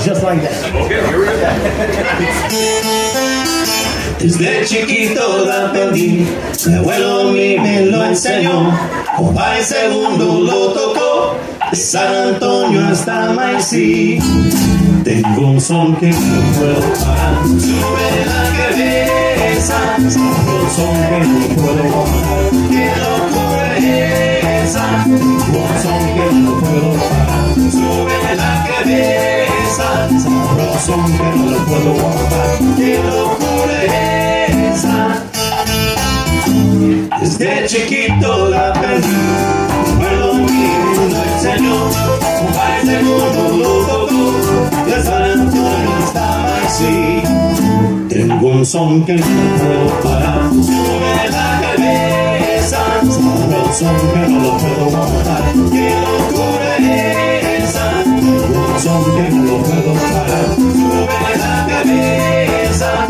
just like that. Okay, here we go. Desde chiquito la aprendí, mi abuelo mi me lo enseñó, Juan segundo lo tocó, de San Antonio hasta Maicí. Tengo un son que no puedo parar, sube la cabeza, tengo un son que no puedo parar, qué locura es esa, un son que no puedo sabrosón que no lo puedo guardar, qué locura. Desde chiquito la aprendí, recuerdo mi lo enseñó, un par de mundo lo tocó, de San Antonio hasta Maicí. Tengo un son que no puedo parar, sube la cabeza, sabrosón que no lo puedo guardar, qué locura son lo puedo parar, sube la cabeza,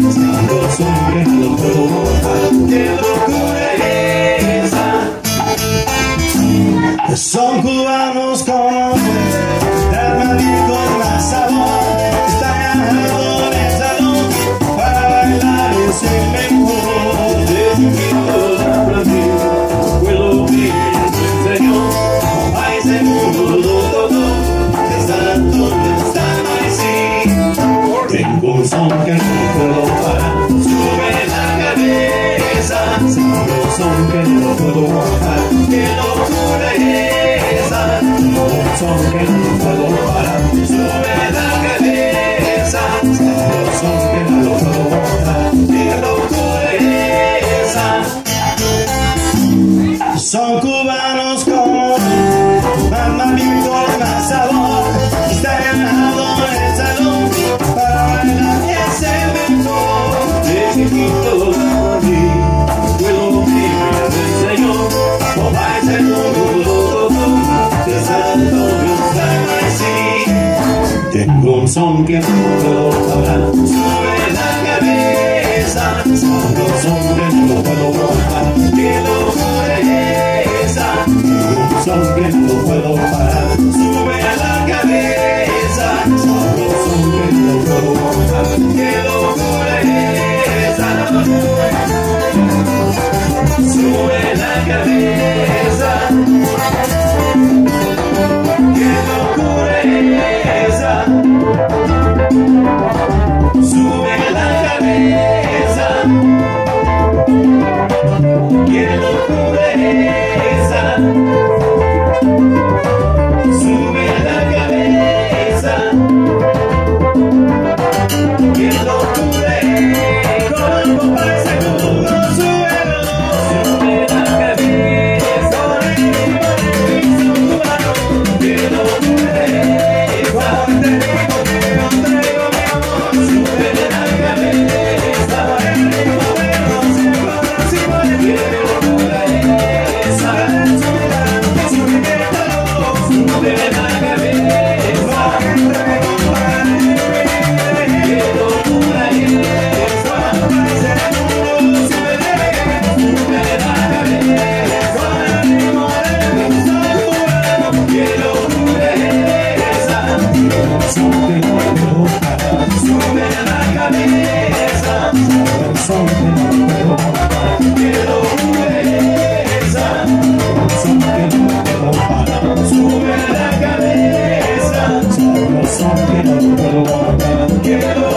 Tengo un son que no puedo parar, sube la cabeza, sabrosón que no puedo guardar, qué locura es esa. Tengo un son que no puedo parar, sube la cabeza, sabrosón que no puedo guardar, qué locura es esa. Son cubanos como Son que sube la cabeza, que no puedo son que no puedo parar, sube la cabeza, sabrosón que no puedo qué la Sube la cabeza, qué Something Quiero, quiero, quiero, quiero, quiero,